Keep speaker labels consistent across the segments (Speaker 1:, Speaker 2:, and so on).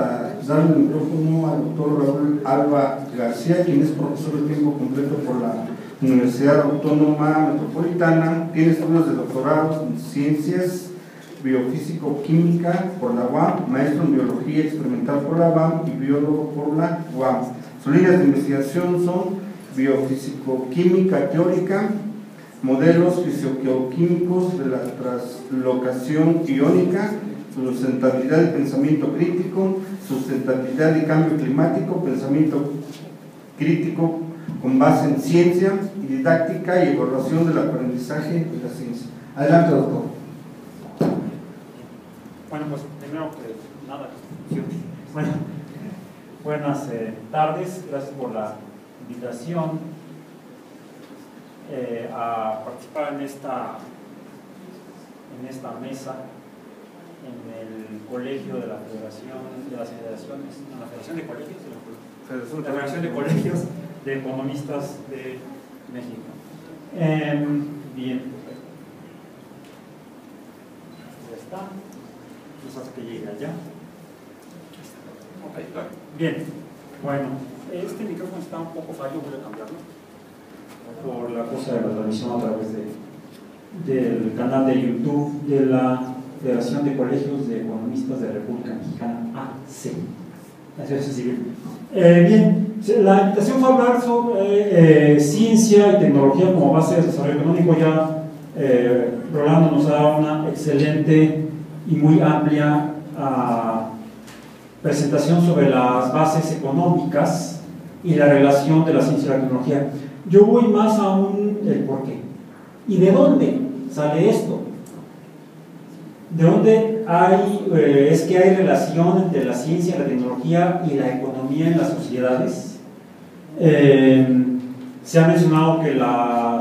Speaker 1: a darle el micrófono al doctor Raúl Alba García, quien es profesor de tiempo completo por la Universidad Autónoma Metropolitana, tiene estudios de doctorado en ciencias biofísico-química por la UAM, maestro en biología experimental por la UAM y biólogo por la UAM. Sus líneas de investigación son biofísico-química teórica, modelos fisioquímicos de la translocación iónica, sustentabilidad del pensamiento crítico, sustentabilidad y cambio climático, pensamiento crítico con base en ciencia y didáctica y evaluación del aprendizaje de la ciencia. Adelante, doctor.
Speaker 2: Bueno, pues primero que nada, bueno, buenas eh, tardes, gracias por la invitación eh, a participar en esta, en esta mesa en el colegio de la Federación de las Federaciones, la Federación de Colegios, la Federación de Colegios de Economistas de México. Em, bien, ya está. Nos hace que llegue allá. Bien, bueno, este micrófono está un poco fallo, voy a cambiarlo. Por la cosa de la transmisión a través de, del canal de YouTube de la Federación de Colegios de Economistas de República Mexicana, AC. Asociación Civil. Eh, bien, la invitación fue hablar sobre eh, ciencia y tecnología como base de desarrollo económico. Ya eh, Rolando nos ha dado una excelente y muy amplia ah, presentación sobre las bases económicas y la relación de la ciencia y la tecnología. Yo voy más aún el por qué. ¿Y de dónde sale esto? ¿De dónde hay, eh, es que hay relación entre la ciencia, la tecnología y la economía en las sociedades? Eh, se ha mencionado que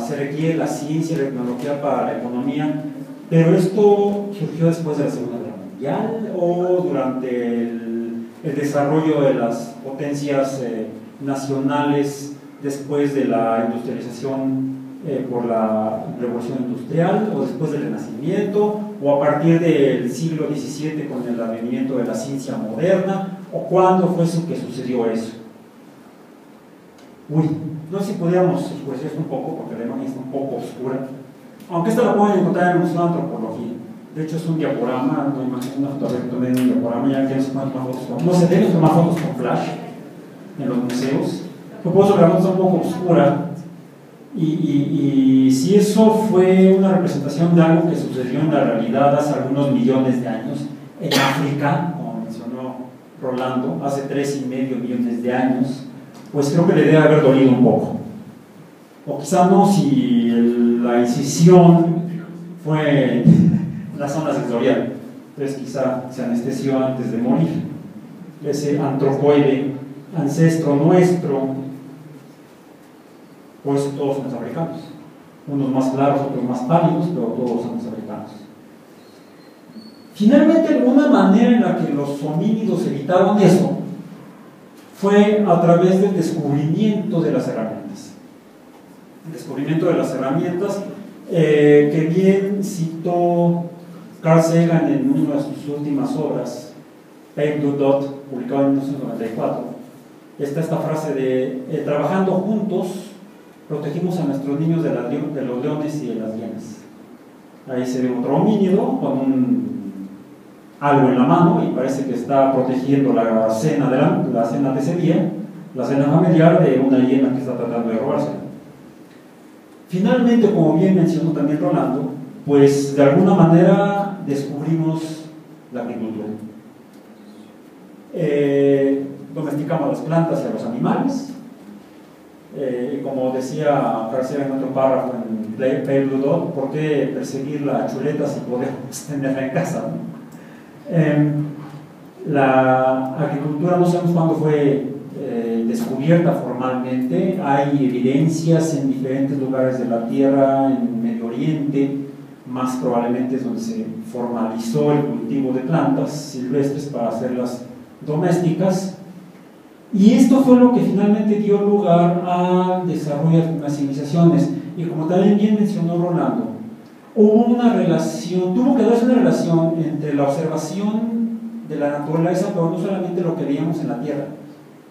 Speaker 2: se requiere la ciencia y la tecnología para la economía, pero esto surgió después de la Segunda Guerra Mundial o durante el, el desarrollo de las potencias eh, nacionales después de la industrialización eh, por la revolución industrial o después del renacimiento o a partir del siglo XVII con el advenimiento de la ciencia moderna o cuándo fue que sucedió eso. Uy, no sé si podríamos oscurecer esto un poco porque la imagen está un poco oscura, aunque esta la pueden encontrar en el Museo de Antropología. De hecho es un diaporama, no imagen, una fotografía tomé de un diaporama, ya que no se fotos no se deben tomar fotos con flash en los museos. Por eso la está un poco oscura, y, si eso fue una representación de algo que sucedió en la realidad hace algunos millones de años en África, como mencionó Rolando, hace tres y medio millones de años, pues creo que le debe haber dolido un poco. O quizá no si la incisión fue en la zona sensorial, entonces quizá se anestesió antes de morir. Ese antropoide, ancestro nuestro, pues todos somos africanos. Unos más claros, otros más pálidos, pero todos somos africanos. Finalmente, alguna manera en la que los homínidos evitaron eso fue a través del descubrimiento de las herramientas. El descubrimiento de las herramientas eh, que bien citó Carl Sagan en una de sus últimas obras, Pale Blue Dot, publicado en 1994. Está esta frase de eh, trabajando juntos protegimos a nuestros niños de, los leones y de las hienas. Ahí se ve otro homínido con un, algo en la mano y parece que está protegiendo la cena de, la, cena de ese día, la cena familiar de una hiena que está tratando de robarse. Finalmente, como bien mencionó también Rolando, pues de alguna manera descubrimos la agricultura. Eh, domesticamos las plantas y a los animales, eh, como decía García en otro párrafo en Pale Blue ¿por qué perseguir la chuleta si podemos tenerla en casa? Em, la agricultura no sabemos cuándo fue eh, descubierta formalmente, hay evidencias en diferentes lugares de la Tierra, en Medio Oriente, más probablemente es donde se formalizó el cultivo de plantas silvestres para hacerlas domésticas y esto fue lo que finalmente dio lugar al desarrollo de las civilizaciones. Y como también bien mencionó Rolando, hubo una relación, tuvo que darse una relación entre la observación de la naturaleza, pero no solamente lo que veíamos en la Tierra,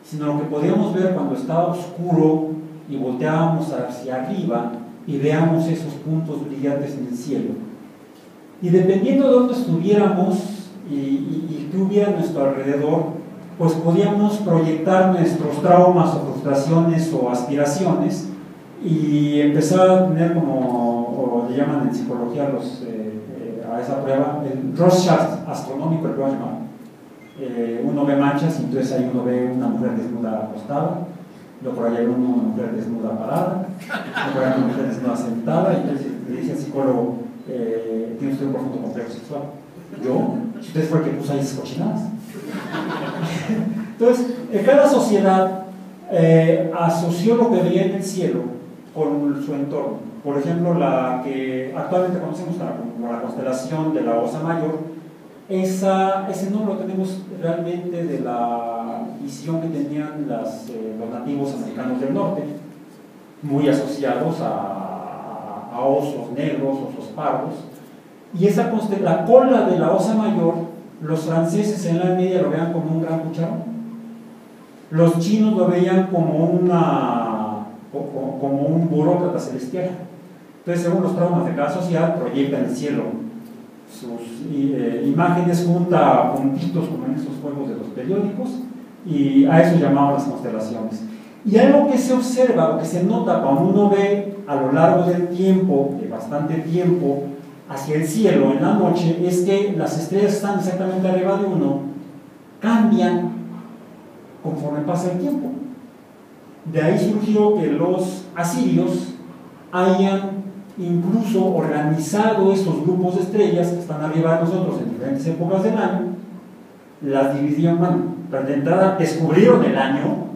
Speaker 2: sino lo que podíamos ver cuando estaba oscuro y volteábamos hacia arriba y veamos esos puntos brillantes en el cielo. Y dependiendo de dónde estuviéramos y, y, qué hubiera a nuestro alrededor, pues podíamos proyectar nuestros traumas o frustraciones o aspiraciones y empezar a tener como, le llaman en psicología eh, eh, a esa prueba, el Rorschach astronómico, el que eh, uno ve manchas y entonces ahí uno ve una mujer desnuda acostada, luego por allá ve una mujer desnuda parada, luego allá una mujer desnuda sentada, y entonces le dice al psicólogo, eh, tiene usted un profundo complejo sexual. Yo, usted fue el que puso ahí esas cochinadas. Entonces, en cada sociedad eh, asoció lo que veía en el cielo con su entorno. Por ejemplo, la que actualmente conocemos como la constelación de la Osa Mayor, ese no lo tenemos realmente de la visión que tenían eh, los nativos americanos del norte, muy asociados a, a, osos negros, osos pardos. Y esa la cola de la osa mayor, los franceses en la media lo veían como un gran cucharón. Los chinos lo veían como, una, como un burócrata celestial. Entonces, según los traumas de cada sociedad, proyectan el cielo sus eh, imágenes junta puntitos como en esos juegos de los periódicos y a eso llamamos las constelaciones. Y algo que se observa o que se nota cuando uno ve a lo largo del tiempo, de bastante tiempo, hacia el cielo en la noche, es que las estrellas están exactamente arriba de uno, cambian conforme pasa el tiempo. De ahí surgió que los asirios hayan incluso organizado estos grupos de estrellas que están arriba de nosotros en diferentes épocas del año, las dividían, bueno, de entrada descubrieron el año,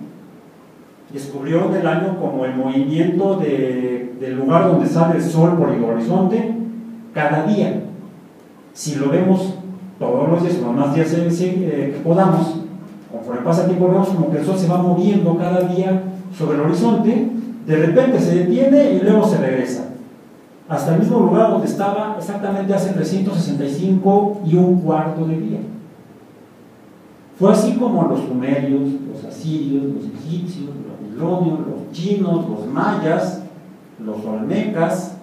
Speaker 2: descubrieron el año como el movimiento del lugar donde sale el sol por el horizonte cada día. Si lo vemos todos los días, o más días eh, que podamos, conforme pasa el tiempo, vemos como que el sol se va moviendo cada día sobre el horizonte, de repente se detiene y luego se regresa hasta el mismo lugar donde estaba exactamente hace 365 y un cuarto de día. Fue así como los sumerios, los asirios, los egipcios, los babilonios, los chinos, los mayas, los olmecas,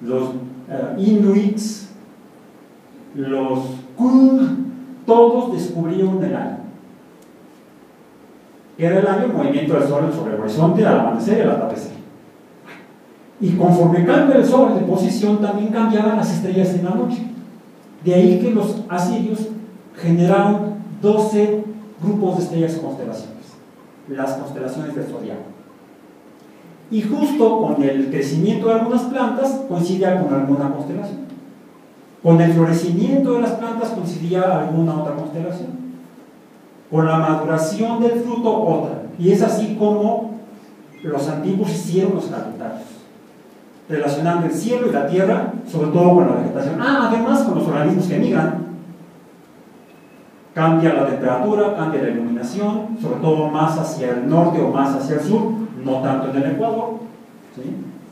Speaker 2: los eh, inuits, los kul, todos descubrieron el año. Era el año el movimiento del sol sobre el horizonte al amanecer y al atardecer. Y conforme cambia el sol de posición, también cambiaban las estrellas en la noche. De ahí que los asirios generaron 12 grupos de estrellas constelaciones, las constelaciones del zodiaco. Y justo con el crecimiento de algunas plantas coincidía con alguna constelación. Con el florecimiento de las plantas coincidía alguna otra constelación. Con la maduración del fruto otra. Y es así como los antiguos hicieron los calendarios relacionando el cielo y la tierra, sobre todo con la vegetación. Ah, además con los organismos que migran. Cambia la temperatura, cambia la iluminación, sobre todo más hacia el norte o más hacia el sur, no tanto en el Ecuador.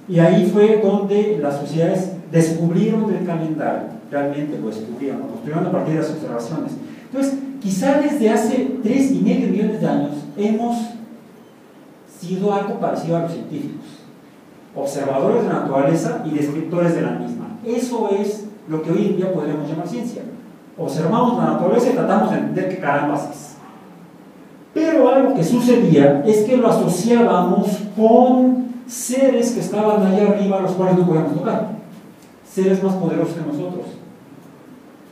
Speaker 2: Y ahí fue donde las sociedades descubrieron el calendario, realmente lo descubrieron, lo descubrieron a partir de las observaciones. Entonces, quizá desde hace tres y medio millones de años hemos sido algo parecido a los científicos observadores de la naturaleza y descriptores de la misma. Eso es lo que hoy en día podríamos llamar ciencia. Observamos la naturaleza y tratamos de entender qué carambas es. Pero algo que sucedía es que lo asociábamos con seres que estaban allá arriba a los cuales no podíamos tocar. Seres más poderosos que nosotros.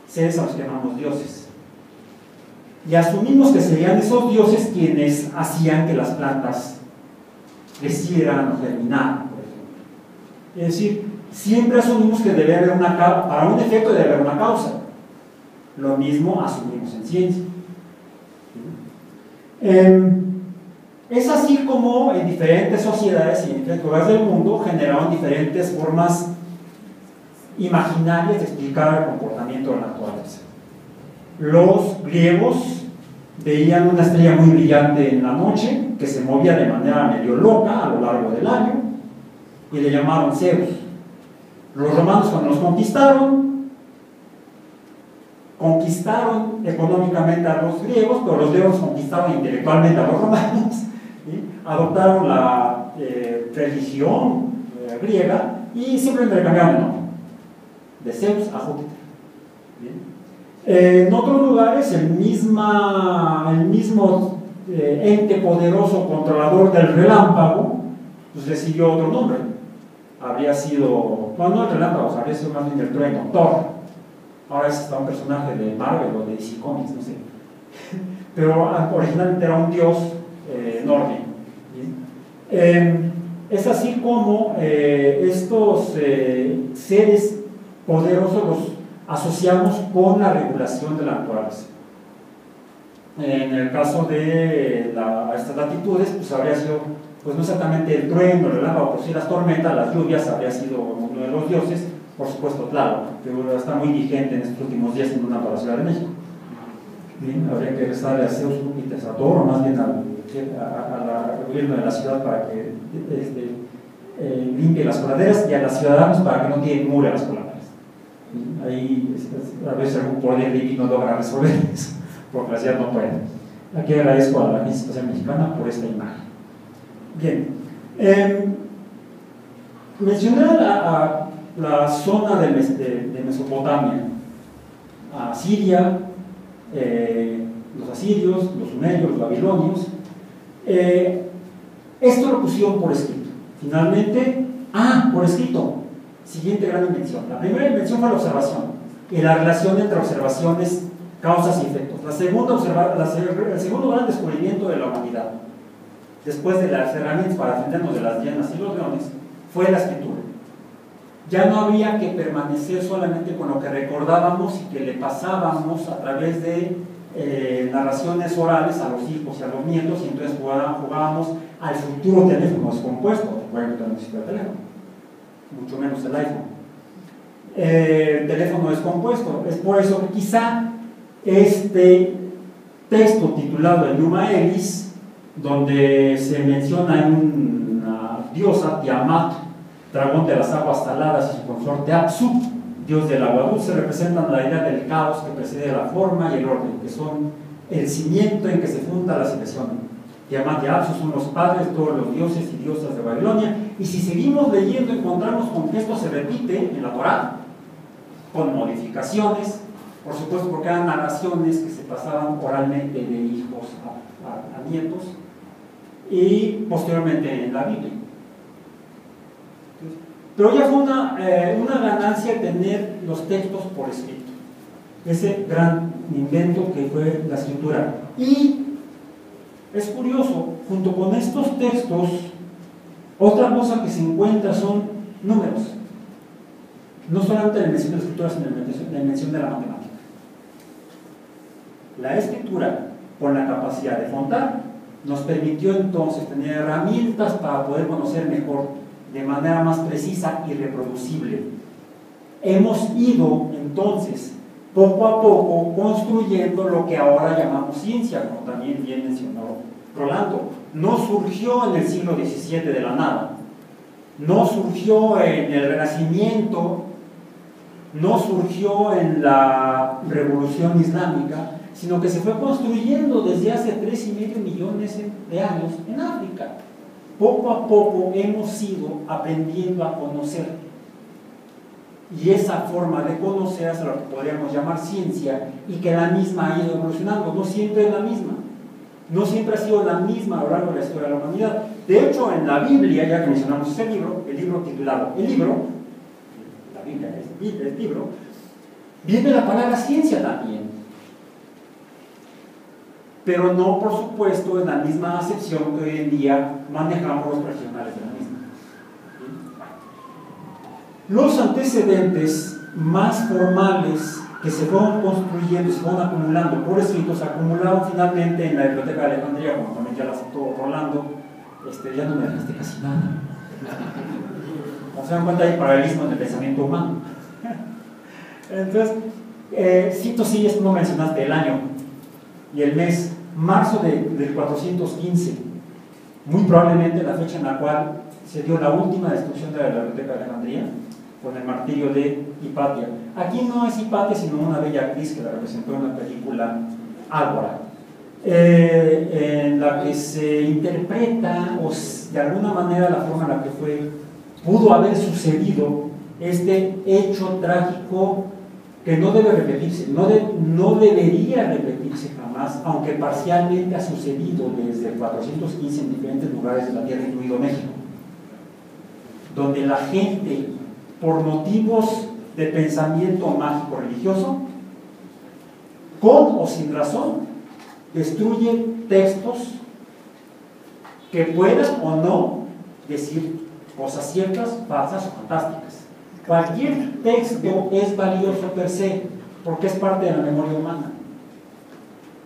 Speaker 2: Seres a los que llamamos dioses. Y asumimos que serían esos dioses quienes hacían que las plantas crecieran o germinaran. Es decir, siempre asumimos que debe haber una para un efecto debe haber una causa. Lo mismo asumimos en ciencia. Em, es así como en diferentes sociedades y en diferentes lugares del mundo generaron diferentes formas imaginarias de explicar el comportamiento de la naturaleza. Los griegos veían una estrella muy brillante en la noche que se movía de manera medio loca a lo largo del año y le llamaron Zeus. Los romanos cuando los conquistaron, conquistaron económicamente a los griegos, pero los griegos conquistaron intelectualmente a los romanos, adoptaron la eh, religión eh, griega y simplemente cambiaron el nombre, de Zeus a Júpiter. en otros lugares, el, mismo eh, ente poderoso controlador del relámpago, pues le siguió otro nombre. Habría sido, bueno, no el relámpago, habría sido más bien el trueno, Thor Ahora es un personaje de Marvel o de DC Comics, no sé. Pero originalmente era un dios eh, enorme. Em, es así como eh, estos eh, seres poderosos los asociamos con la regulación de la naturaleza. En el caso de estas latitudes, pues habría sido, pues no exactamente el trueno, el relámpago, por si las tormentas, las lluvias, habría sido uno de los dioses, por supuesto, claro, que está muy vigente en estos últimos días en una para la Ciudad de México. Bien, habría que rezarle a Zeus Júpiter o más bien al, gobierno de la ciudad para que este, eh, limpie las coladeras y a los ciudadanos para que no tienen mure las coladeras. Ahí a veces algún poder divino logra resolver eso, porque la ciudad no puede. Aquí agradezco a la Agencia Espacial Mexicana por esta imagen. Bien, eh, mencioné a la zona de, Mesopotamia, a Siria, eh, los asirios, los sumerios, los babilonios. Eh, esto lo pusieron por escrito. Finalmente, ah, por escrito. Siguiente gran invención. La primera invención fue la observación y la relación entre observaciones, causas y efectos. La segunda el segundo gran descubrimiento de la humanidad, después de las herramientas para defendernos de las llenas y los leones, fue la escritura ya no había que permanecer solamente con lo que recordábamos y que le pasábamos a través de eh, narraciones orales a los hijos y a los nietos, y entonces jugábamos al futuro teléfono descompuesto, bueno, no existe el teléfono, mucho menos el iPhone. Eh, el teléfono descompuesto, es por eso que quizá este texto titulado el Numa Elis, donde se menciona una diosa, Tiamat, dragón de las aguas taladas y su consorte Apsu, dios del agua dulce, representan la idea del caos que precede la forma y el orden, que son el cimiento en que se funda la civilización. Tiamat y Apsu son los padres todos los dioses y diosas de Babilonia, y si seguimos leyendo encontramos con que esto se repite en la Torá, con modificaciones, por supuesto porque eran narraciones que se pasaban oralmente de hijos a nietos, y posteriormente en la Biblia. Pero ya fue una, eh, una ganancia tener los textos por escrito. Ese gran invento que fue la escritura. Y es curioso, junto con estos textos, otra cosa que se encuentra son números. No solamente la mención de la escritura, sino la mención de la matemática. La escritura, con la capacidad de fontar, nos permitió entonces tener herramientas para poder conocer mejor de manera más precisa y reproducible. Hemos ido entonces poco a poco construyendo lo que ahora llamamos ciencia, como también bien mencionó Rolando. No surgió en el siglo XVII de la nada, no surgió en el Renacimiento, no surgió en la Revolución Islámica, sino que se fue construyendo desde hace tres y medio millones de años en África poco a poco hemos ido aprendiendo a conocer. Y esa forma de conocer es lo que podríamos llamar ciencia y que la misma ha ido evolucionando, no siempre es la misma. No siempre ha sido la misma a lo largo de la historia de la humanidad. De hecho, en la Biblia, ya que mencionamos ese libro, el libro titulado El libro, la Biblia es el libro, viene la palabra ciencia también pero no, por supuesto, en la misma acepción que hoy en día manejamos los profesionales de la misma. Los antecedentes más formales que se fueron construyendo y se fueron acumulando por escrito se acumularon finalmente en la Biblioteca de Alejandría, como también ya la citó Rolando, este, ya no me dejaste casi nada. Como se dan cuenta, hay paralelismo en el pensamiento humano. Entonces, eh, cito sí, es como mencionaste, el año y el mes marzo de, del 415, muy probablemente la fecha en la cual se dio la última destrucción de la biblioteca de Alejandría, con el martirio de Hipatia. Aquí no es Hipate, sino una bella actriz que la representó en la película Ágora, eh, en la que se interpreta, o de alguna manera la forma en la que fue, pudo haber sucedido este hecho trágico que no debe repetirse, no, no debería repetirse jamás, aunque parcialmente ha sucedido desde el 415 en diferentes lugares de la Tierra, incluido México, donde la gente, por motivos de pensamiento mágico religioso, con o sin razón, destruye textos que puedan o no decir cosas ciertas, falsas o fantásticas. Cualquier texto es valioso per se, porque es parte de la memoria humana.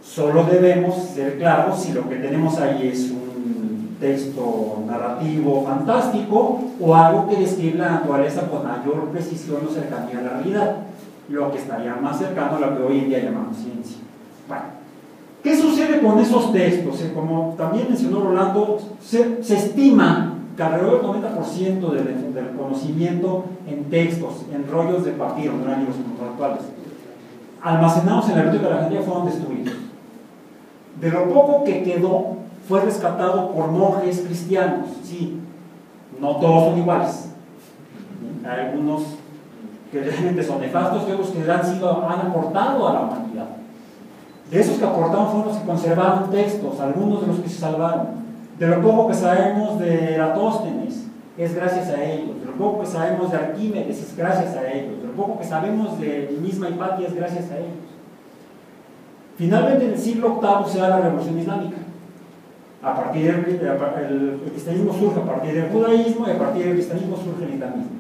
Speaker 2: Solo debemos ser claros si lo que tenemos ahí es un texto narrativo fantástico o algo que describe la naturaleza con mayor precisión o cercanía a la realidad, lo que estaría más cercano a lo que hoy en día llamamos ciencia. Bueno, ¿qué sucede con esos textos? Eh, como también mencionó Rolando, se, estima alrededor del 90% del, del, conocimiento en textos, en rollos de papiro, no eran libros contractuales, almacenados en la biblioteca de la Argentina fueron destruidos. De lo poco que quedó fue rescatado por monjes cristianos, sí, no todos son iguales. Hay algunos que realmente son nefastos otros que han, sido, han aportado a la humanidad. De esos que aportaron fueron los que conservaron textos, algunos de los que se salvaron. De lo poco que sabemos de Eratóstenes es gracias a ellos. Lo poco que sabemos de Arquímedes es gracias a ellos. Lo poco que sabemos de misma Hipatia es gracias a ellos. Finalmente en el siglo VIII se da la revolución islámica. A partir del el, cristianismo surge a partir del judaísmo y a partir del cristianismo surge el islamismo.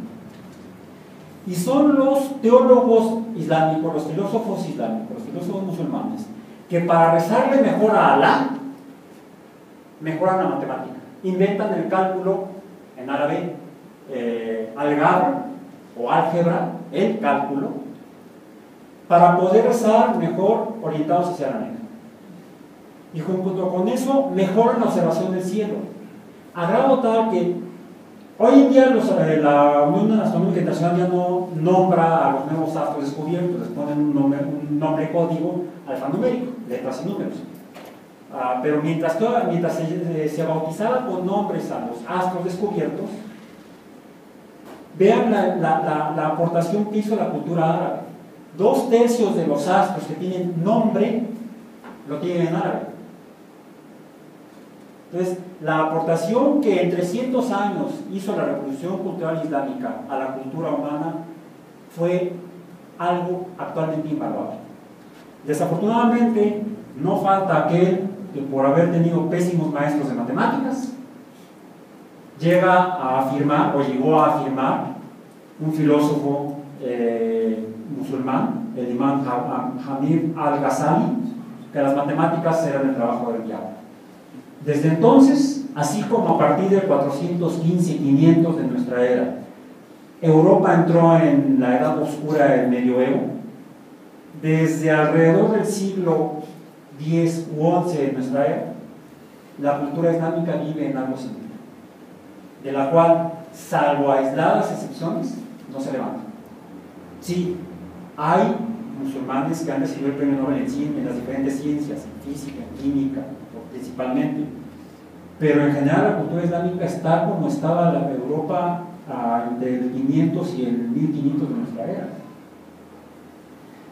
Speaker 2: Y son los teólogos islámicos, los filósofos islámicos, los filósofos musulmanes, que para rezarle mejor a Alá mejoran la matemática. Inventan el cálculo, en árabe, eh, o álgebra, el cálculo, para poder estar mejor orientados hacia la Meca. Y junto con eso, mejoran la observación del cielo. A grado tal que hoy en día eh, la Unión Astronómica Internacional ya no nombra a los nuevos astros descubiertos, les ponen un nombre, un nombre código alfanumérico, letras y números. Ah, pero mientras, mientras se, se, bautizaba con nombres a los astros descubiertos, vean la, la, la, aportación que hizo la cultura árabe. Dos tercios de los astros que tienen nombre lo tienen en árabe. Entonces, la aportación que en 300 años hizo la revolución cultural islámica a la cultura humana fue algo actualmente invaluable. Desafortunadamente, no falta aquel que por haber tenido pésimos maestros de matemáticas, llega a afirmar, o llegó a afirmar, un filósofo eh, musulmán, el imán Hamid al-Ghazali, que las matemáticas eran el trabajo del diablo. Desde entonces, así como a partir del 415 y 500 de nuestra era, Europa entró en la edad oscura del medioevo, desde alrededor del siglo 10 u 11 de nuestra era, la cultura islámica vive en algo similar, de la cual, salvo aisladas excepciones, no se levanta. Sí, hay musulmanes que han recibido el premio Nobel en, en las diferentes ciencias, en física, en química, principalmente, pero en general la cultura islámica está como estaba la Europa ah, entre el 500 y el 1500 de nuestra era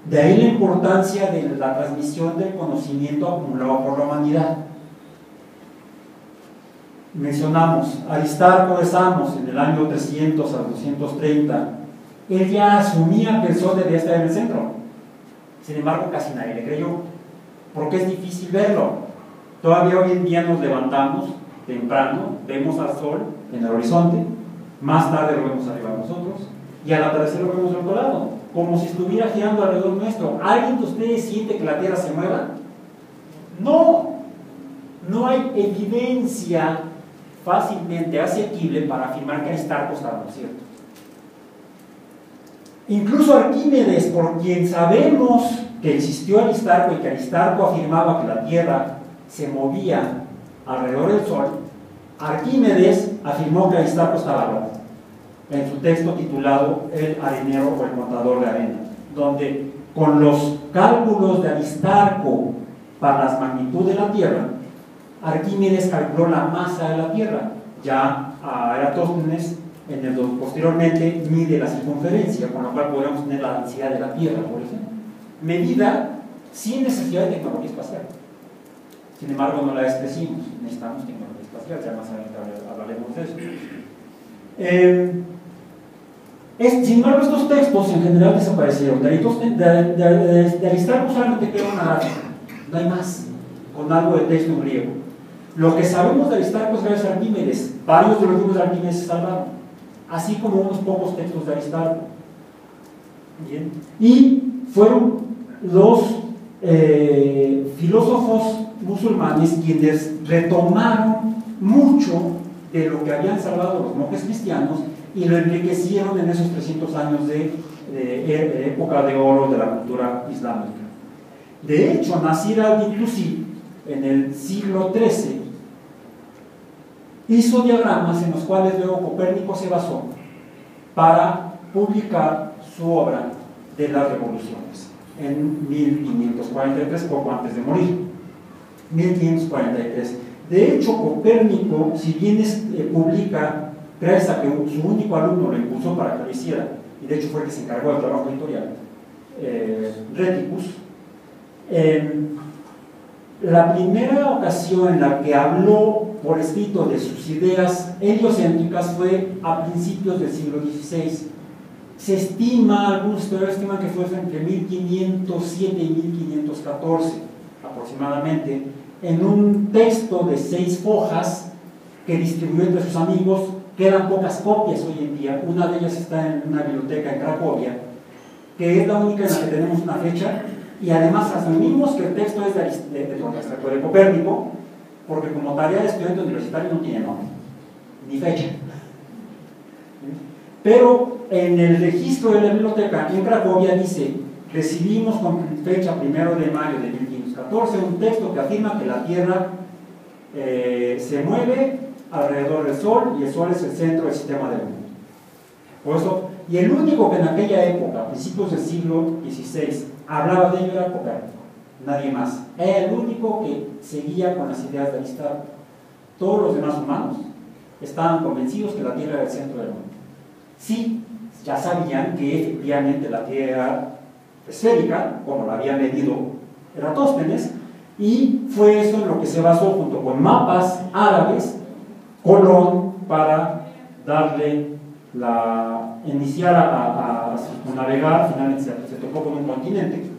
Speaker 2: de ahí la importancia de la transmisión del conocimiento acumulado por la humanidad. Mencionamos Aristarco de Samos en el año 300 a 230. Él ya asumía que el sol debía estar en el centro. Sin embargo, casi nadie le creyó. Porque es difícil verlo. Todavía hoy en día nos levantamos temprano, vemos al sol en el horizonte, más tarde lo vemos arriba nosotros, y al atardecer lo vemos del otro lado como si estuviera girando alrededor nuestro. ¿Alguien de ustedes siente que la Tierra se mueva? No, no hay evidencia fácilmente asequible para afirmar que Aristarco estaba cierto. Incluso Arquímedes, por quien sabemos que existió Aristarco y que Aristarco afirmaba que la Tierra se movía alrededor del Sol, Arquímedes afirmó que Aristarco estaba loco en su texto titulado El arenero o el contador de arena. donde con los cálculos de Aristarco para las magnitudes de la Tierra, Arquímedes calculó la masa de la Tierra. Ya a Eratóstenes, en el, posteriormente, mide la circunferencia, con lo cual podemos tener la densidad de la Tierra, por ejemplo. Medida sin necesidad de tecnología espacial. Sin embargo, no la expresamos, necesitamos tecnología espacial, ya más adelante hablaremos de eso. Eh, sin embargo, estos textos en general desaparecieron. De, Aristarco solamente queda una gráfica, no hay más, con algo de texto griego. Lo que sabemos de Aristarco es gracias a Arquímedes. Varios de los libros de Arquímedes se salvaron, así como unos pocos textos de Aristarco. Y fueron los eh, filósofos musulmanes quienes retomaron mucho de lo que habían salvado los monjes cristianos y lo enriquecieron en esos 300 años de, época de oro de la cultura islámica. De hecho, Nasir al-Dintusi, en el siglo XIII, hizo diagramas en los cuales luego Copérnico se basó para publicar su obra de las revoluciones en 1543, poco antes de morir. 1543. De hecho, Copérnico, si bien eh, publica gracias a que su único alumno lo impulsó para que lo hiciera, y de hecho fue el que se encargó del trabajo editorial, eh, Reticus, la primera ocasión en la que habló por escrito de sus ideas heliocéntricas fue a principios del siglo XVI. Se estima, algunos historiadores estiman que fue entre 1507 y 1514 aproximadamente, en un texto de seis hojas que distribuyó entre sus amigos Quedan pocas copias hoy en día. Una de ellas está en una biblioteca en Cracovia, que es la única en la que tenemos una fecha. Y además asumimos que el texto es de, de, de, Copérnico, porque como tarea de estudiante universitario no tiene nombre, ni fecha. Pero en el registro de la biblioteca en Cracovia dice, recibimos con fecha primero de mayo de 1514 un texto que afirma que la Tierra eh, se mueve alrededor del Sol y el Sol es el centro del sistema del mundo. Y el único que en aquella época, a principios del siglo XVI, hablaba de ello era Copérnico, nadie más. Era el único que seguía con las ideas de Aristarco. Todos los demás humanos estaban convencidos que la Tierra era el centro del mundo. Sí, ya sabían que efectivamente la Tierra esférica, como la había medido Eratóstenes, y fue eso en lo que se basó junto con mapas árabes Colón para darle la iniciar a, navegar, finalmente se, tocó con un continente,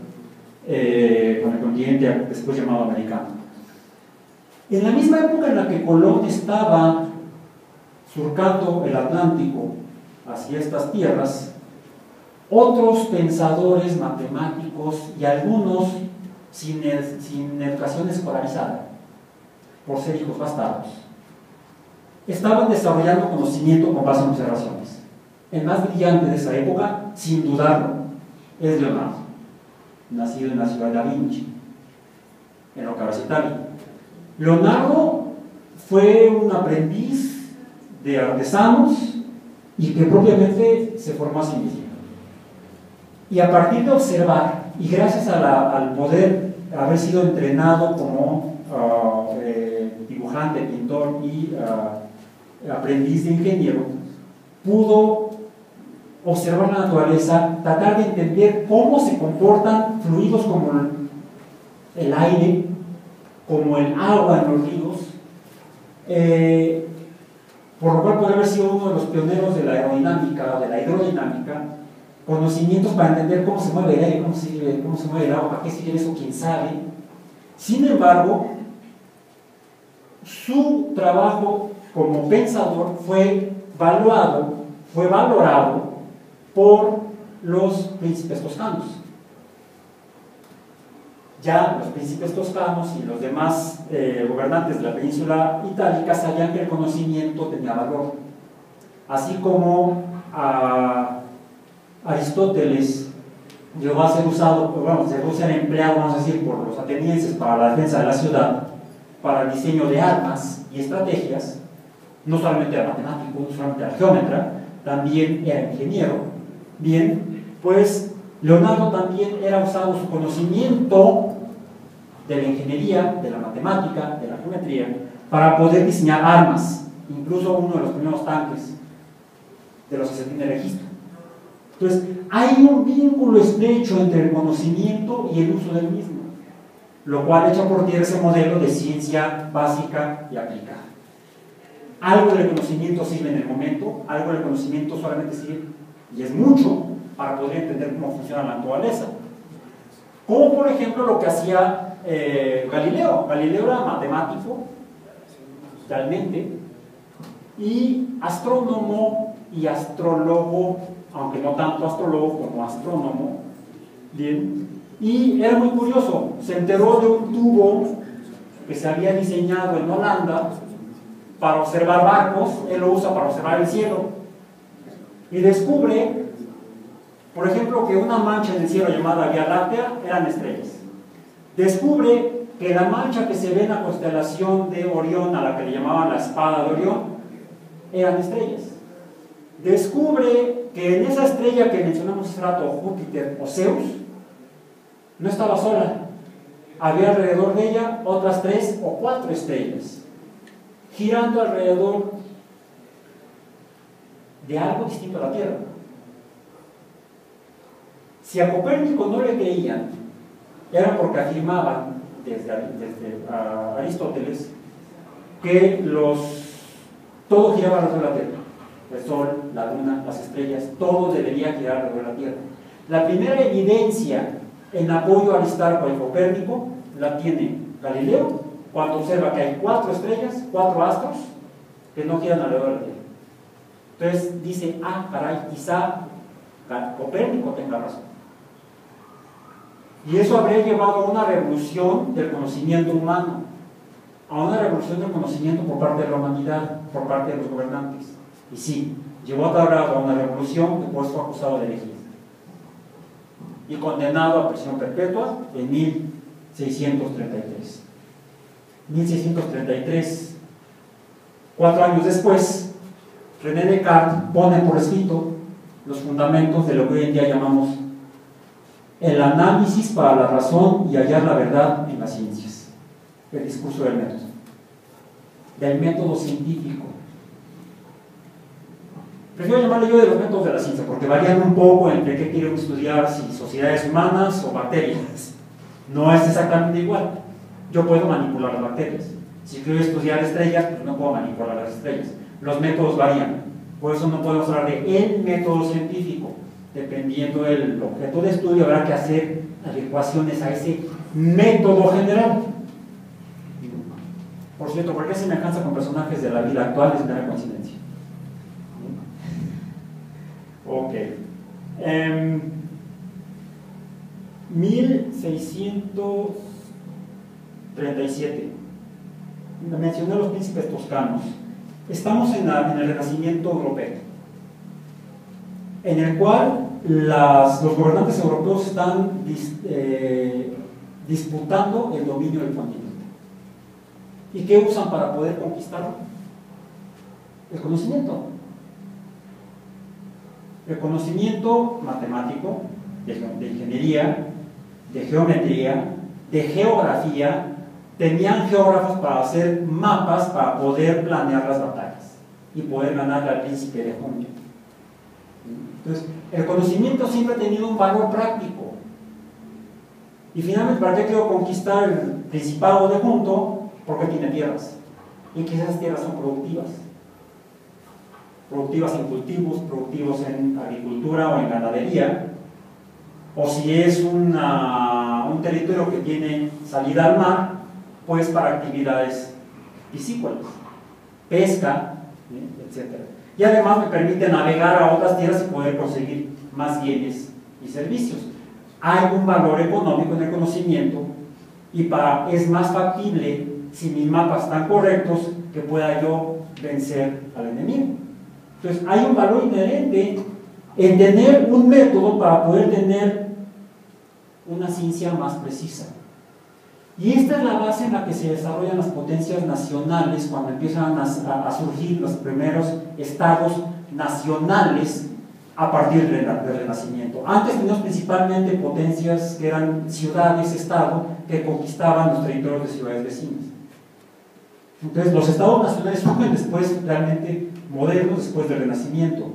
Speaker 2: eh, con el continente después llamado americano. En la misma época en la que Colón estaba surcando el Atlántico hacia estas tierras, otros pensadores matemáticos y algunos sin, sin educación escolarizada, por ser hijos bastardos, estaban desarrollando conocimiento con base en observaciones. El más brillante de esa época, sin dudarlo, es Leonardo, nacido en la ciudad de Da Vinci, en Ocaras, Italia. Leonardo fue un aprendiz de artesanos y que propiamente se formó a sí mismo. Y a partir de observar, y gracias al poder haber sido entrenado como ah, eh, dibujante, pintor y uh, aprendiz de ingeniero, pudo observar la naturaleza, tratar de entender cómo se comportan fluidos como el aire, como el agua en los ríos, eh, por lo cual puede haber sido uno de los pioneros de la aerodinámica, de la hidrodinámica, conocimientos para entender cómo se mueve el aire, cómo se, cómo se mueve el agua, para qué sirve eso, quién sabe. Sin embargo, su trabajo como pensador fue valuado, fue valorado por los príncipes toscanos. Ya los príncipes toscanos y los demás eh, gobernantes de la península itálica sabían que el conocimiento tenía valor. Así como Aristóteles llegó a ser usado, bueno, llegó a ser empleado, vamos a decir, por los atenienses para la defensa de la ciudad, para el diseño de armas y estrategias, no solamente era matemático, no solamente era geómetra, también era ingeniero. Bien, pues Leonardo también era usado su conocimiento de la ingeniería, de la matemática, de la geometría, para poder diseñar armas, incluso uno de los primeros tanques de los que se tiene registro. Entonces, hay un vínculo estrecho entre el conocimiento y el uso del mismo, lo cual echa por tierra ese modelo de ciencia básica y aplicada. Algo del conocimiento sirve en el momento, algo del conocimiento solamente sirve, y es mucho, para poder entender cómo funciona la naturaleza. Como por ejemplo lo que hacía eh, Galileo. Galileo era matemático, realmente, y astrónomo y astrólogo, aunque no tanto astrólogo como astrónomo, bien, y era muy curioso, se enteró de un tubo que se había diseñado en Holanda para observar barcos, él lo usa para observar el cielo, y descubre, por ejemplo, que una mancha en el cielo llamada Vía Láctea eran estrellas. Descubre que la mancha que se ve en la constelación de Orión, a la que le llamaban la espada de Orión, eran estrellas. Descubre que en esa estrella que mencionamos hace rato, Júpiter o Zeus, no estaba sola. Había alrededor de ella otras tres o cuatro estrellas, girando alrededor de algo distinto a la Tierra. Si a Copérnico no le creían, era porque afirmaban desde, desde Aristóteles que los, todo giraba alrededor de la Tierra. El Sol, la Luna, las estrellas, todo debería girar alrededor de la Tierra. La primera evidencia en apoyo a Aristarco y Copérnico la tiene Galileo cuando observa que hay cuatro estrellas, cuatro astros que no giran alrededor de la Tierra. Entonces dice, ah, caray, quizá Copérnico tenga razón. Y eso habría llevado a una revolución del conocimiento humano, a una revolución del conocimiento por parte de la humanidad, por parte de los gobernantes. Y sí, llevó a grado a una revolución que fue acusado de elegir y condenado a prisión perpetua en 1633. 1633, cuatro años después, René Descartes pone por escrito los fundamentos de lo que hoy en día llamamos el análisis para la razón y hallar la verdad en las ciencias, el discurso del método, del método científico Prefiero llamarle yo de los métodos de la ciencia, porque varían un poco entre qué quiero estudiar, si sociedades humanas o bacterias. No es exactamente igual. Yo puedo manipular las bacterias. Si quiero estudiar estrellas, pues no puedo manipular las estrellas. Los métodos varían. Por eso no podemos hablar de el método científico. Dependiendo del objeto de estudio, habrá que hacer adecuaciones a ese método general. Por cierto, ¿por qué semejanza con personajes de la vida actual es mera coincidencia? Ok. Em, eh, 1600. 37. Mencioné a los príncipes toscanos. Estamos en, el Renacimiento Europeo, en el cual los gobernantes europeos están eh, disputando el dominio del continente. ¿Y qué usan para poder conquistarlo? El conocimiento. El conocimiento matemático, de ingeniería, de geometría, de geografía, tenían geógrafos para hacer mapas para poder planear las batallas y poder ganar al príncipe de Junio. Entonces, el conocimiento siempre ha tenido un valor práctico. Y finalmente, ¿para qué quiero conquistar el Principado de Junto? Porque tiene tierras. Y que esas tierras son productivas productivas en cultivos, productivos en agricultura o en ganadería, o si es un territorio que tiene salida al mar, pues para actividades piscícolas, pesca, etc. Y además me permite navegar a otras tierras y poder conseguir más bienes y servicios. Hay un valor económico en el conocimiento y es más factible, si mis mapas están correctos, que pueda yo vencer al enemigo. Entonces, hay un valor inherente en tener un método para poder tener una ciencia más precisa. Y esta es la base en la que se desarrollan las potencias nacionales cuando empiezan a, surgir los primeros estados nacionales a partir del, Renacimiento. Antes teníamos principalmente potencias que eran ciudades, estado, que conquistaban los territorios de ciudades vecinas. Entonces, los estados nacionales surgen después, realmente modernos, después del Renacimiento,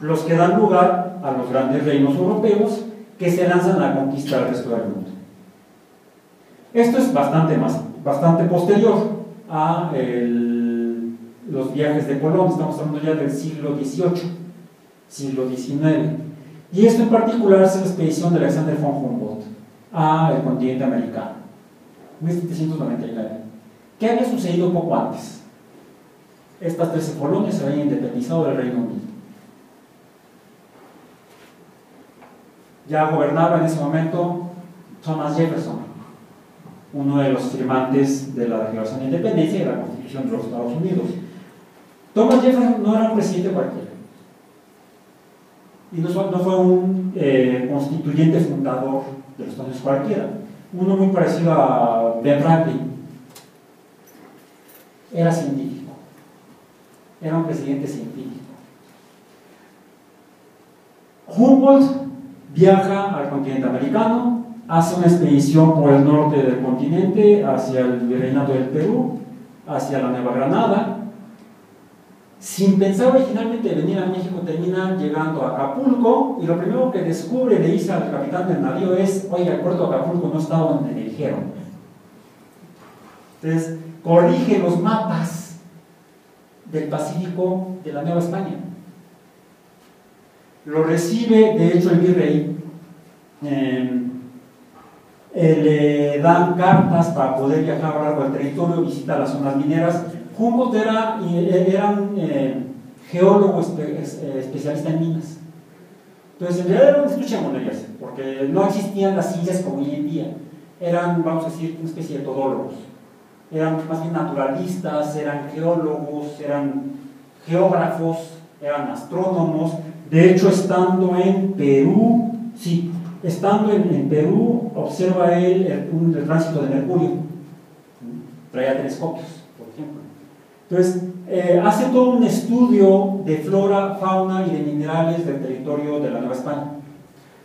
Speaker 2: los que dan lugar a los grandes reinos europeos que se lanzan a conquistar el resto del mundo. Esto es bastante, más, bastante posterior a los viajes de Colón, estamos hablando ya del siglo XVIII, siglo XIX. Y esto en particular es la expedición de Alexander von Humboldt al continente americano, 1799. ¿Qué había sucedido poco antes? Estas 13 colonias se habían independizado del Reino Unido. Ya gobernaba en ese momento Thomas Jefferson, uno de los firmantes de la Declaración de Independencia y la Constitución de los Estados Unidos. Thomas Jefferson no era un presidente cualquiera. Y no, fue un eh, constituyente fundador de los Estados Unidos cualquiera. Uno muy parecido a Ben Franklin. Era científico. Era un presidente científico. Humboldt viaja al continente americano, hace una expedición por el norte del continente, hacia el Virreinato del Perú, hacia la Nueva Granada. Sin pensar originalmente venir a México, termina llegando a Acapulco y lo primero que descubre, le dice al capitán del navío es, oye, el puerto de Acapulco no está donde me dijeron. Entonces, corrige los mapas del Pacífico de la Nueva España. Lo recibe, de hecho, el virrey. Eh, eh, le dan cartas para poder viajar a lo largo del territorio, visitar las zonas mineras. Humboldt era, era un eh, geólogo especialista en minas. Entonces, en realidad era un estuche de porque no existían las ciencias como hoy en día. Eran, vamos a decir, una especie de todólogos. Eran más bien naturalistas, eran geólogos, eran geógrafos, eran astrónomos. De hecho, estando en Perú, sí, Estando en, Perú, observa él el, tránsito de Mercurio. Traía telescopios, por ejemplo. Entonces, eh, hace todo un estudio de flora, fauna y de minerales del territorio de la Nueva España.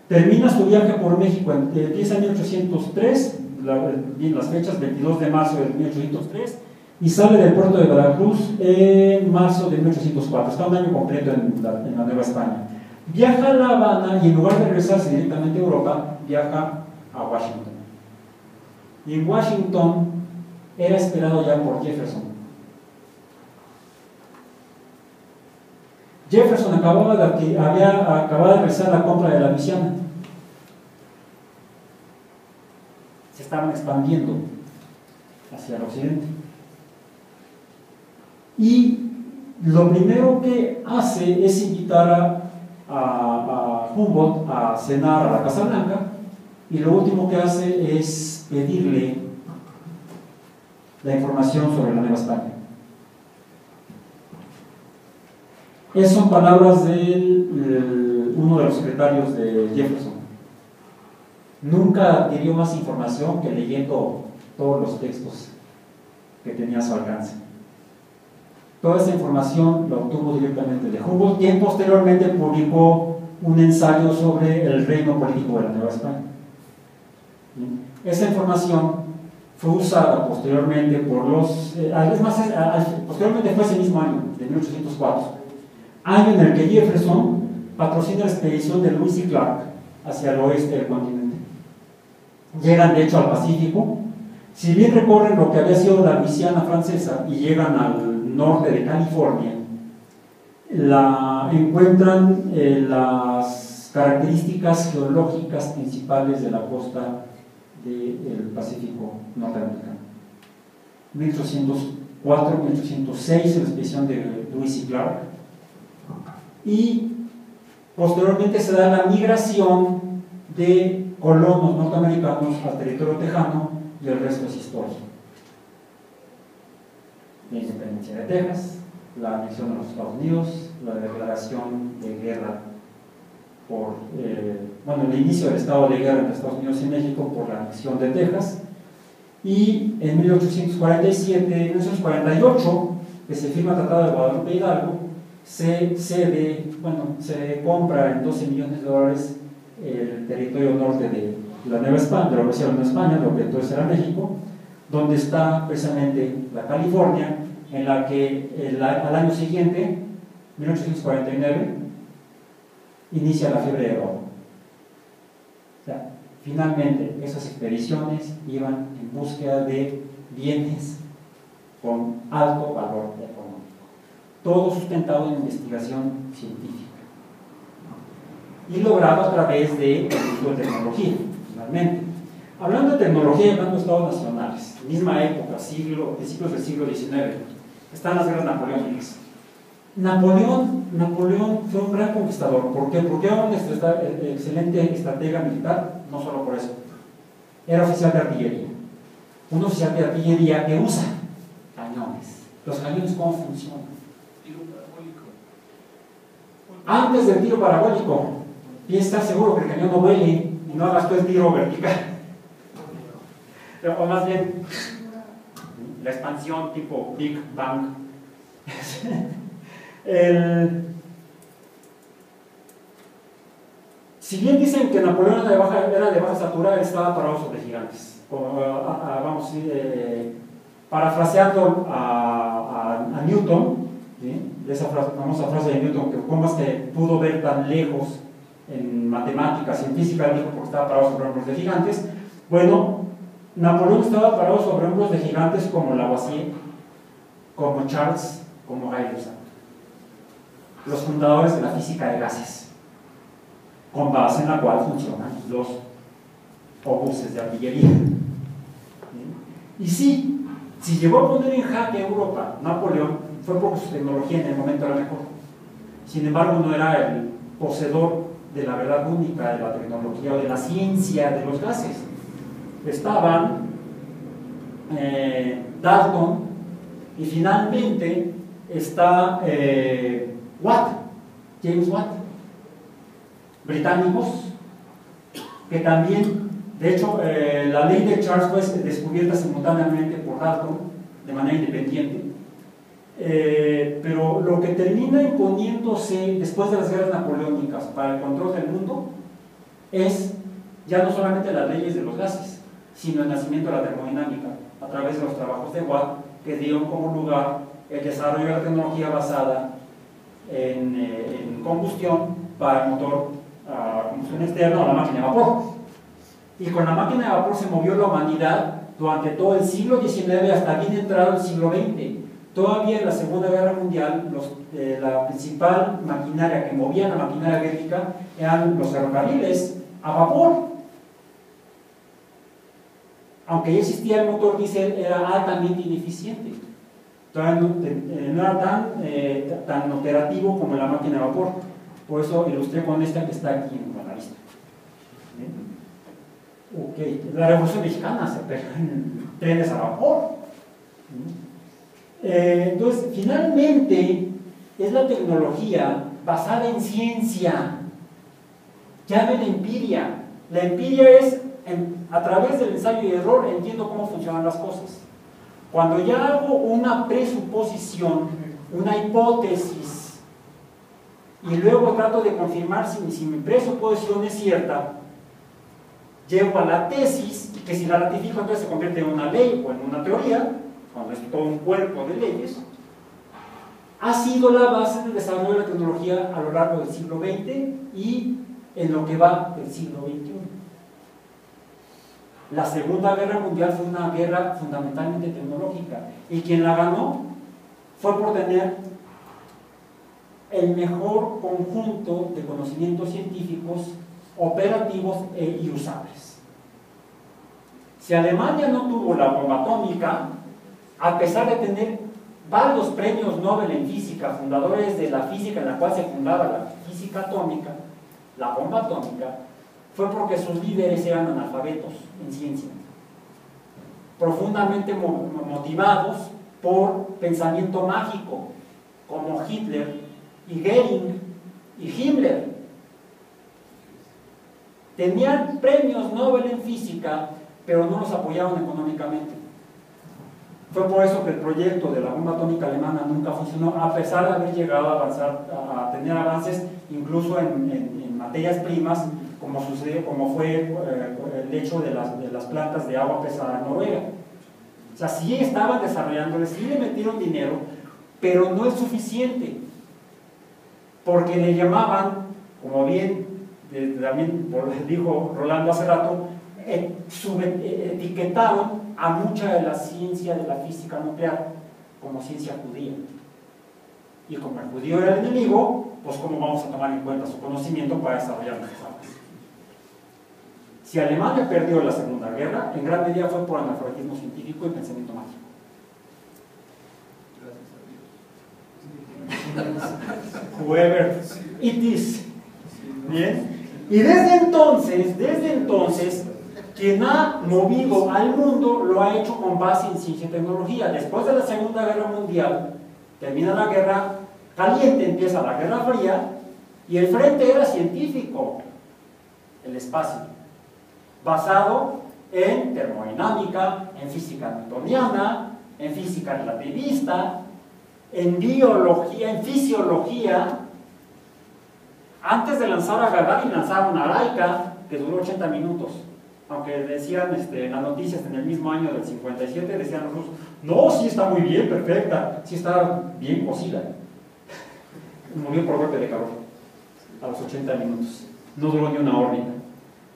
Speaker 2: Termina su viaje por México, empieza en 1803, las fechas 22 de marzo de 1803, y sale del puerto de Veracruz en marzo de 1804. Está un año completo en en la Nueva España. Viaja a La Habana y en lugar de regresarse directamente a Europa, viaja a Washington. Y en Washington era esperado ya por Jefferson. Jefferson acababa de, había acabado de realizar la compra de la Luisiana. Se estaban expandiendo hacia el occidente. Y lo primero que hace es invitar a a, Humboldt a cenar a la Casa Blanca y lo último que hace es pedirle la información sobre la Nueva España. Esas son palabras de uno de los secretarios de Jefferson. Nunca adquirió más información que leyendo todos los textos que tenía a su alcance. Toda esa información la obtuvo directamente de Humboldt, quien posteriormente publicó un ensayo sobre el reino político de la Nueva España. Esa información fue usada posteriormente por los. Eh, es más, posteriormente fue ese mismo año, de 1804, año en el que Jefferson patrocina la expedición de Lewis y Clark hacia el oeste del continente. Llegan de hecho al Pacífico. Si bien recorren lo que había sido la Luisiana francesa y llegan al norte de California, la, encuentran eh, las características geológicas principales de la costa del Pacífico norteamericano. 1804, 1806, en la expedición de Lewis y Clark, y posteriormente se da la migración de colonos norteamericanos al territorio tejano y el resto es historia la independencia de Texas, la anexión a los Estados Unidos, la declaración de guerra por, eh, bueno, el inicio del estado de guerra entre Estados Unidos y México por la anexión de Texas, y en 1847, 1848, que se firma el Tratado de Guadalupe Hidalgo, se cede, bueno, se compra en 12 millones de dólares el territorio norte de la Nueva España, de sea Nueva España, lo que entonces era México, donde está precisamente la California, en la que al año siguiente, 1849, inicia la fiebre de oro. O sea, finalmente esas expediciones iban en búsqueda de bienes con alto valor económico. Todo sustentado en investigación científica. Y logrado a través de de tecnología, finalmente. Hablando de tecnología y hablando de estados nacionales, misma época, siglo, principios del siglo XIX, están las guerras napoleónicas. Napoleón, Napoleón fue un gran conquistador. ¿Por qué? Porque era un excelente estratega militar, no solo por eso. Era oficial de artillería. Un oficial de artillería que usa cañones. Los cañones, ¿cómo funcionan? Tiro parabólico. Antes del tiro parabólico, piensa estar seguro que el cañón no vuele y no hagas tú el tiro vertical. O más bien, la expansión tipo Big Bang. si bien dicen que Napoleón era de baja, era de baja estatura, estaba parado sobre gigantes. vamos, eh, parafraseando a, Newton, esa famosa frase de Newton, que cómo es que pudo ver tan lejos en matemáticas, en física, dijo porque estaba parado sobre hombros de gigantes. Bueno, Napoleón estaba parado sobre hombros de gigantes como Lavoisier, como Charles, como Gay los fundadores de la física de gases, con base en la cual funcionan los obuses de artillería. Y sí, si llegó a poner en jaque Europa Napoleón, fue porque su tecnología en el momento era mejor. Sin embargo, no era el poseedor de la verdad única de la tecnología o de la ciencia de los gases. Estaban eh, Dalton y finalmente está eh, Watt, James Watt, británicos, que también, de hecho, eh, la ley de Charles fue descubierta simultáneamente por Dalton de manera independiente, pero lo que termina imponiéndose después de las guerras napoleónicas para el control del mundo es ya no solamente las leyes de los gases, sino el nacimiento de la termodinámica a través de los trabajos de Watt que dieron como lugar el desarrollo de la tecnología basada en, eh, combustión para el motor a combustión externa o la máquina de vapor. Y con la máquina de vapor se movió la humanidad durante todo el siglo XIX hasta bien entrado el siglo XX Todavía en la Segunda Guerra Mundial, eh, la principal maquinaria que movía la maquinaria bélica eran los ferrocarriles a vapor. Aunque ya existía el motor diésel, era altamente ineficiente. Todavía no, eh, era tan, eh, tan operativo como la máquina de vapor. Por eso ilustré con esta que está aquí en la lista. Ok, la Revolución Mexicana se pegó en trenes a vapor. Eh, entonces, finalmente, es la tecnología basada en ciencia. Llamen empiria. La empiria es, a través del ensayo y error, entiendo cómo funcionan las cosas. Cuando ya hago una presuposición, una hipótesis, y luego trato de confirmar si, mi presuposición es cierta, llego a la tesis, que si la ratifico entonces se convierte en una ley o en una teoría, cuando es todo un cuerpo de leyes, ha sido la base del desarrollo de la tecnología a lo largo del siglo XX y en lo que va del siglo XXI. La Segunda Guerra Mundial fue una guerra fundamentalmente tecnológica y quien la ganó fue por tener el mejor conjunto de conocimientos científicos operativos e, y usables. Si Alemania no tuvo la bomba atómica, a pesar de tener varios premios Nobel en física, fundadores de la física en la cual se fundaba la física atómica, la bomba atómica, fue porque sus líderes eran analfabetos en ciencia, profundamente motivados por pensamiento mágico, como Hitler y Goering y Himmler. Tenían premios Nobel en física, pero no los apoyaron económicamente. Fue por eso que el proyecto de la bomba atómica alemana nunca funcionó, a pesar de haber llegado a tener avances incluso en, materias primas, como sucedió, como fue eh, el hecho de las, plantas de agua pesada en Noruega. O sea, sí estaban desarrollando, sí le metieron dinero, pero no es suficiente, porque le llamaban, como bien también dijo Rolando hace rato, eh, etiquetaron a mucha de la ciencia de la física nuclear como ciencia judía. Y como el judío era el enemigo, pues cómo vamos a tomar en cuenta su conocimiento para desarrollar nuestras armas. Si Alemania perdió la Segunda Guerra, en gran medida fue por analfabetismo científico y pensamiento mágico. Whoever it is. Bien. Y desde entonces, desde entonces, quien ha movido al mundo lo ha hecho con base en ciencia y tecnología. Después de la Segunda Guerra Mundial, termina la guerra caliente, empieza la Guerra Fría, y el frente era científico, el espacio, basado en termodinámica, en física newtoniana, en física relativista, en biología, en fisiología. Antes de lanzar a Gagarin lanzaron a Laika, que duró 80 minutos aunque decían este, en las noticias en el mismo año del 57, decían los rusos, no, sí está muy bien, perfecta, sí está bien cocida. Murió por golpe de calor a los 80 minutos. No duró ni una órbita.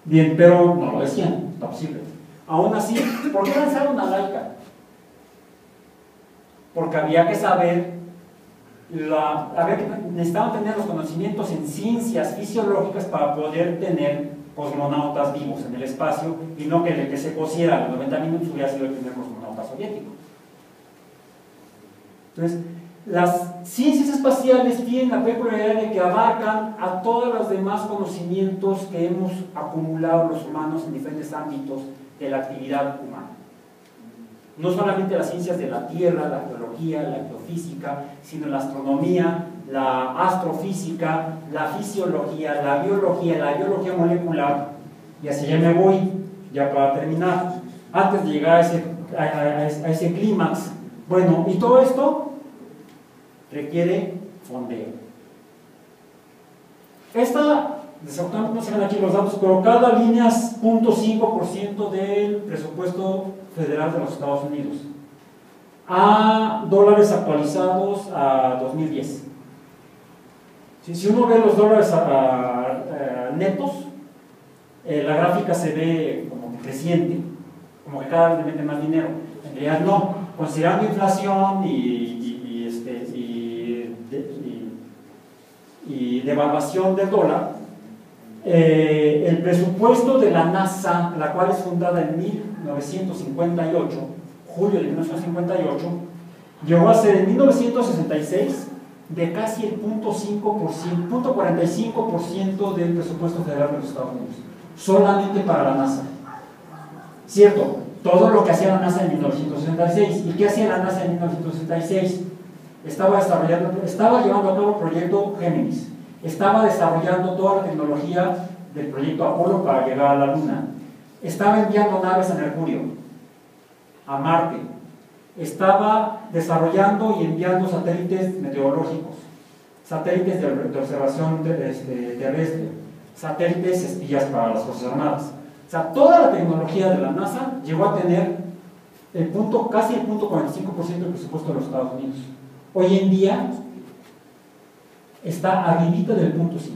Speaker 2: Bien, pero no lo decían, está posible. Aún así, ¿por qué lanzaron a Laika? Porque había que saber, la, había que, necesitaban tener los conocimientos en ciencias fisiológicas para poder tener cosmonautas vivos en el espacio y no que el que se cosiera a los 90 minutos hubiera sido el primer cosmonauta soviético. Entonces, las ciencias espaciales tienen la peculiaridad de que abarcan a todos los demás conocimientos que hemos acumulado los humanos en diferentes ámbitos de la actividad humana. No solamente las ciencias de la Tierra, la geología, la geofísica, sino la astronomía, la astrofísica, la fisiología, la biología, la biología molecular, y así ya me voy, ya para terminar, antes de llegar a ese, a, ese clímax. Bueno, y todo esto requiere fondeo. Esta, no se ven aquí los datos, pero cada línea es 0.5% del presupuesto federal de los Estados Unidos a dólares actualizados a 2010. Si, uno ve los dólares netos, eh, la gráfica se ve como creciente, como que cada vez le mete más dinero. En realidad no, considerando inflación y, este, y, devaluación del dólar, eh, el presupuesto de la NASA, la cual es fundada en 1958, julio de 1958, llegó a ser en 1966 de casi el 0.45% del presupuesto federal de los Estados Unidos, solamente para la NASA. Cierto, todo lo que hacía la NASA en 1966. ¿Y qué hacía la NASA en 1966? Estaba, desarrollando, estaba llevando a cabo el proyecto Géminis, estaba desarrollando toda la tecnología del proyecto Apolo para llegar a la Luna, estaba enviando naves a Mercurio, a Marte, estaba desarrollando y enviando satélites meteorológicos, satélites de, observación este, terrestre, satélites espías para las Fuerzas Armadas. O sea, toda la tecnología de la NASA llegó a tener el punto, casi el punto 45% del presupuesto de los Estados Unidos. Hoy en día está arribita del punto 5.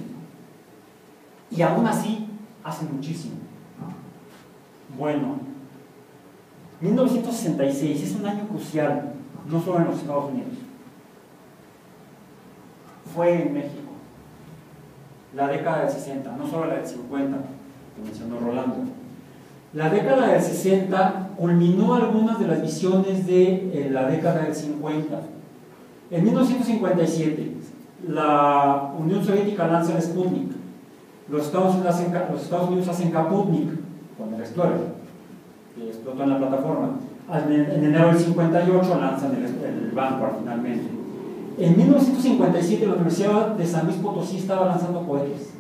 Speaker 2: Y aún así hace muchísimo. Bueno, 1966 es un año crucial, no solo en los Estados Unidos, fue en México. La década del 60, no solo la del 50, que mencionó Rolando. La década del 60 culminó algunas de las visiones de eh, la década del 50. En 1957, la Unión Soviética lanza el Sputnik. Los Estados Unidos hacen, los Estados Kaputnik con el Explorer que explotó en la plataforma. En enero del 58 lanzan el, el finalmente. En 1957 la Universidad de San Luis Potosí estaba lanzando cohetes.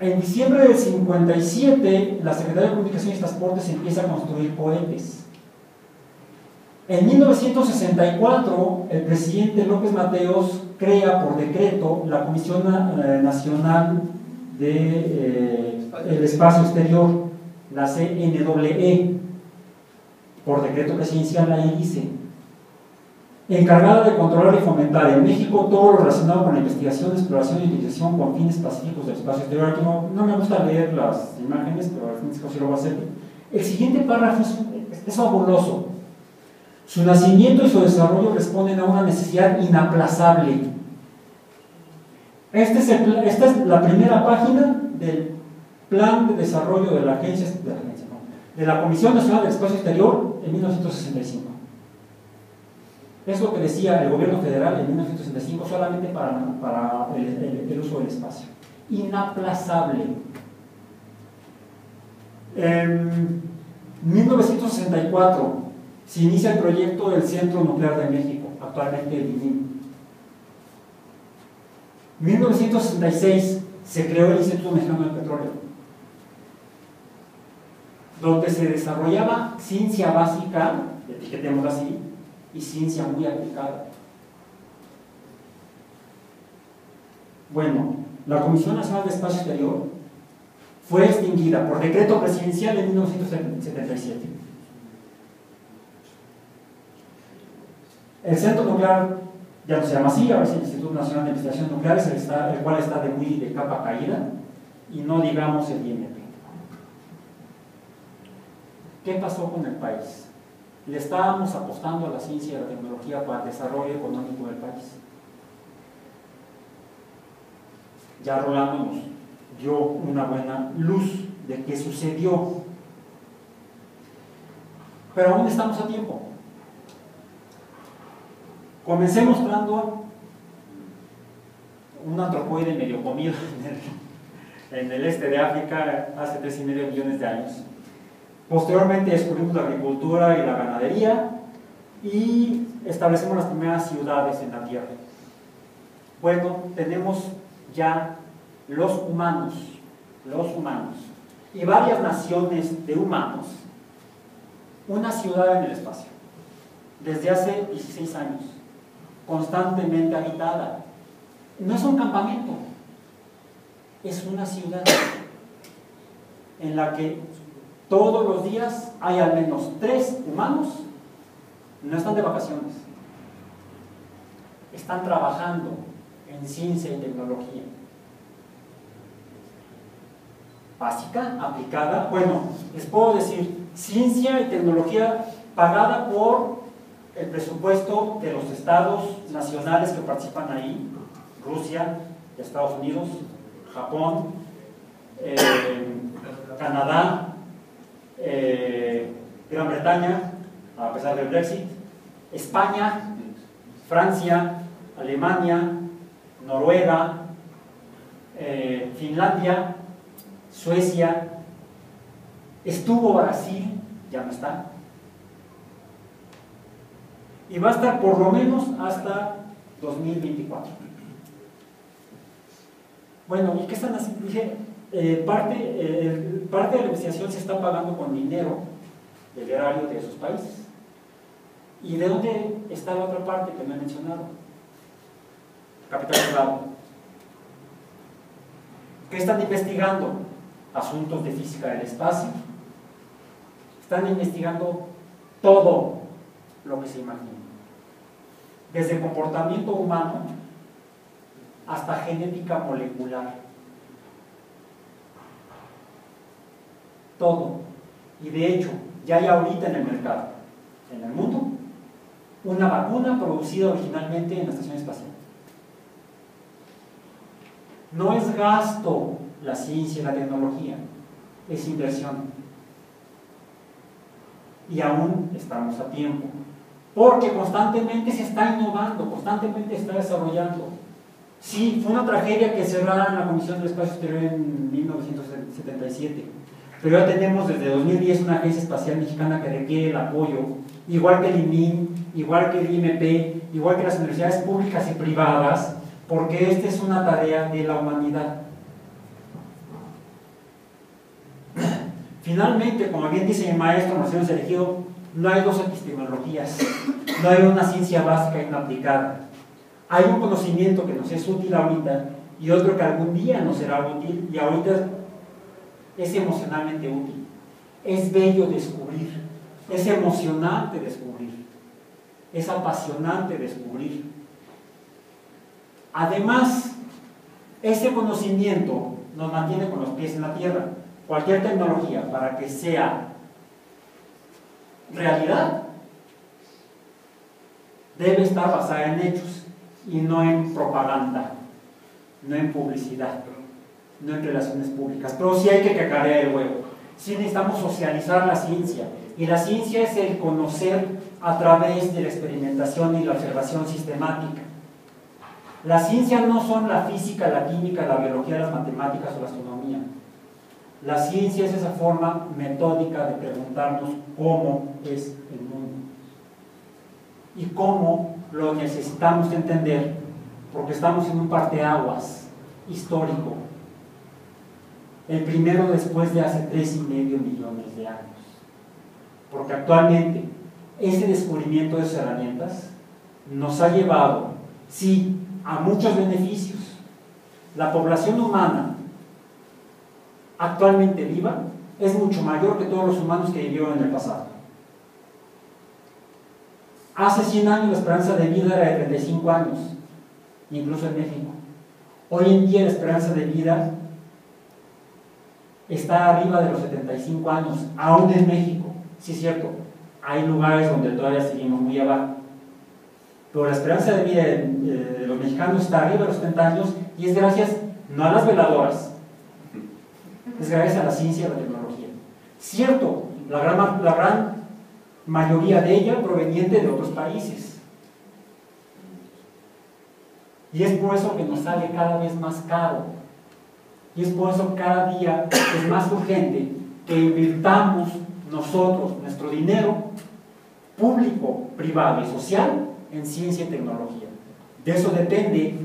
Speaker 2: En diciembre del 57 la Secretaría de Comunicación y Transportes empieza a construir cohetes. En 1964, el presidente López Mateos crea por decreto la Comisión eh, Nacional del de, eh, Espacio Exterior, la CNWE, por decreto presidencial ahí dice, encargada de controlar y fomentar en México todo lo relacionado con la investigación, exploración y utilización con fines pacíficos del espacio exterior. No, me gusta leer las imágenes, pero al fin sí lo voy a hacer. El siguiente párrafo es, es fabuloso. Su nacimiento y su desarrollo responden a una necesidad inaplazable. Este es esta es la primera página del plan de desarrollo de la agencia, de la, Comisión Nacional del Espacio Exterior en 1965. Es lo que decía el gobierno federal en 1965 solamente para, el, el uso del espacio. Inaplazable. En 1964 se inicia el proyecto del Centro Nuclear de México, actualmente el INIM. 1966 se creó el Instituto Mexicano del Petróleo, donde se desarrollaba ciencia básica, etiquetemos así, y ciencia muy aplicada. Bueno, la Comisión Nacional de Espacio Exterior fue extinguida por decreto presidencial en 1977. El Centro Nuclear ya no se llama así, ahora es el Instituto Nacional de Investigación Nuclear, el, el cual está de muy de capa caída, y no digamos el INP. ¿Qué pasó con el país? Le estábamos apostando a la ciencia y a la tecnología para el desarrollo económico del país. Ya Rolando nos dio una buena luz de qué sucedió. Pero aún estamos a tiempo. Comencé mostrando un antropoide medio comido en el, en el, este de África hace tres y medio millones de años. Posteriormente descubrimos la agricultura y la ganadería y establecemos las primeras ciudades en la Tierra. Bueno, tenemos ya los humanos, los humanos y varias naciones de humanos, una ciudad en el espacio, desde hace 16 años constantemente habitada. No es un campamento, es una ciudad en la que todos los días hay al menos tres humanos, no están de vacaciones, están trabajando en ciencia y tecnología. Básica, aplicada, bueno, les puedo decir, ciencia y tecnología pagada por el presupuesto de los estados nacionales que participan ahí, Rusia, Estados Unidos, Japón, eh, Canadá, eh, Gran Bretaña, a pesar del Brexit, España, Francia, Alemania, Noruega, eh, Finlandia, Suecia, estuvo Brasil, ya no está, y va a estar por lo menos hasta 2024. Bueno, ¿y qué están haciendo? Dije, eh, parte, eh, parte de la investigación se está pagando con dinero del erario de esos países. ¿Y de dónde está la otra parte que me he mencionado? Capital privado. ¿Qué están investigando? Asuntos de física del espacio. Están investigando todo lo que se imagina. Desde comportamiento humano hasta genética molecular. Todo. Y de hecho, ya hay ahorita en el mercado, en el mundo, una vacuna producida originalmente en la estación espacial. No es gasto la ciencia y la tecnología, es inversión. Y aún estamos a tiempo porque constantemente se está innovando, constantemente se está desarrollando. Sí, fue una tragedia que cerraran la Comisión del Espacio Exterior en 1977, pero ya tenemos desde 2010 una agencia espacial mexicana que requiere el apoyo, igual que el INIM, igual que el IMP, igual que las universidades públicas y privadas, porque esta es una tarea de la humanidad. Finalmente, como bien dice mi maestro Marcelo Sergio, no hay dos epistemologías, no hay una ciencia básica y una aplicada. Hay un conocimiento que nos es útil ahorita y otro que algún día nos será útil y ahorita es emocionalmente útil. Es bello descubrir, es emocionante descubrir, es apasionante descubrir. Además, ese conocimiento nos mantiene con los pies en la tierra. Cualquier tecnología para que sea realidad debe estar basada en hechos y no en propaganda, no en publicidad, no en relaciones públicas. Pero sí hay que cacarear el huevo. Sí necesitamos socializar la ciencia. Y la ciencia es el conocer a través de la experimentación y la observación sistemática. La ciencia no son la física, la química, la biología, las matemáticas o la astronomía. La ciencia es esa forma metódica de preguntarnos cómo es el mundo y cómo lo necesitamos entender porque estamos en un parteaguas histórico, el primero después de hace tres y medio millones de años. Porque actualmente ese descubrimiento de esas herramientas nos ha llevado, sí, a muchos beneficios. La población humana actualmente viva es mucho mayor que todos los humanos que vivieron en el pasado. Hace 100 años la esperanza de vida era de 35 años, incluso en México. Hoy en día la esperanza de vida está arriba de los 75 años, aún en México. Sí es cierto, hay lugares donde todavía seguimos muy abajo. Pero la esperanza de vida de, los mexicanos está arriba de los 70 años y es gracias no a las veladoras, es gracias a la ciencia y la tecnología. Cierto, la gran, mayoría de ella proveniente de otros países. Y es por eso que nos sale cada vez más caro. Y es por eso cada día es más urgente que invirtamos nosotros nuestro dinero público, privado y social en ciencia y tecnología. De eso depende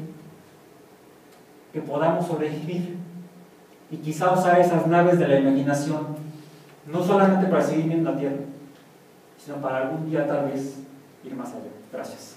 Speaker 2: que podamos sobrevivir y quizá usar esas naves de la imaginación, no solamente para seguir viendo la Tierra, sino para algún día tal vez ir más allá. Gracias.